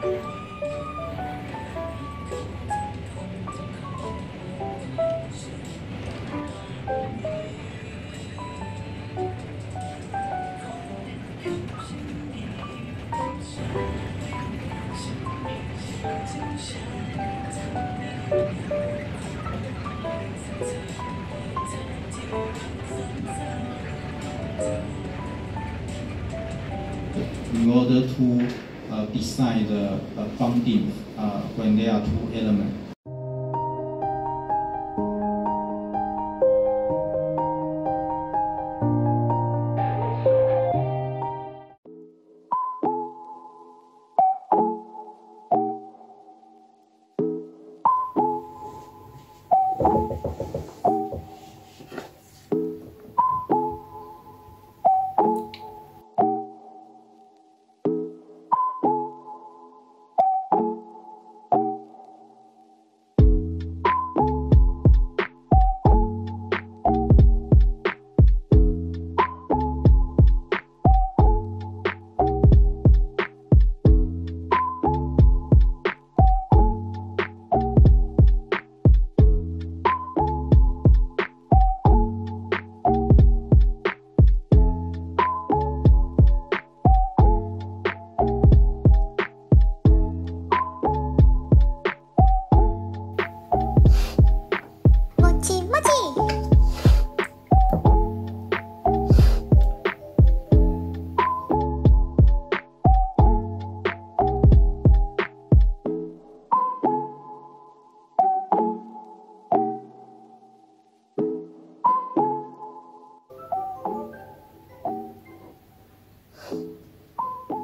in order to decide the uh, when there are two elements.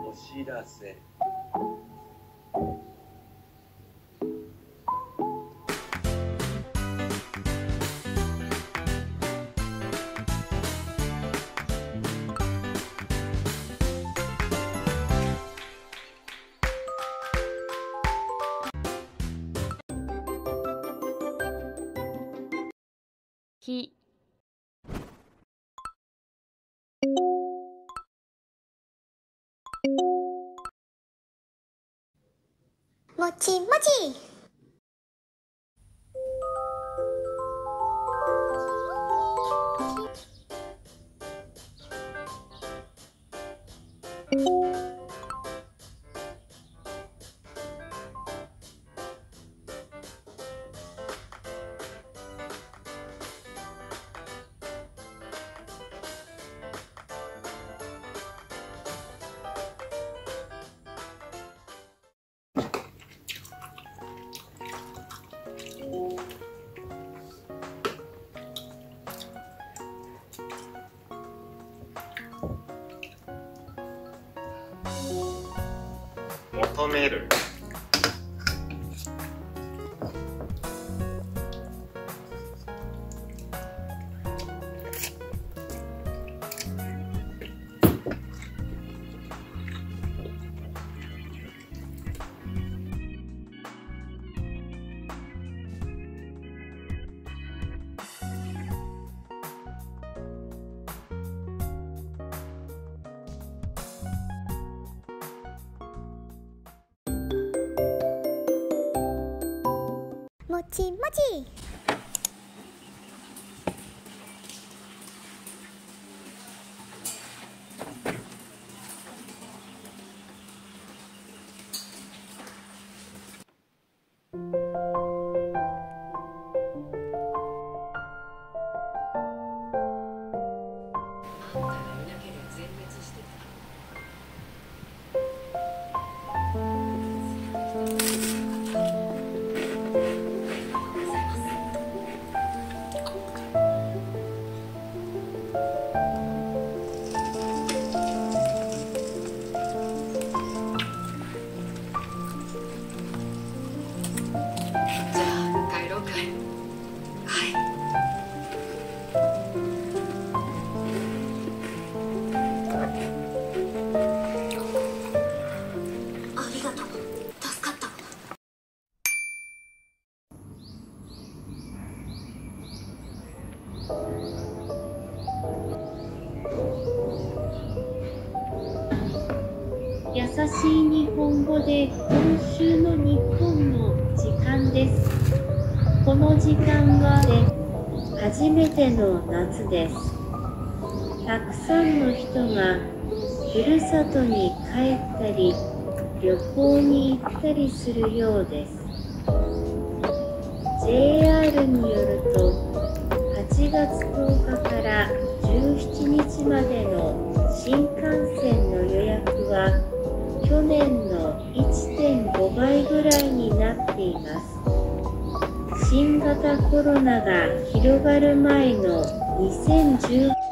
お知らせ。きもちもち。求める。もちもち。優しい日本語で今週の日本の時間です。この時間は初めての夏です。たくさんの人がふるさとに帰ったり旅行に行ったりするようです。JR によると8月10日から17日までの新幹線の予約は去年の1.5倍ぐらいになっています。新型コロナが広がる前の2010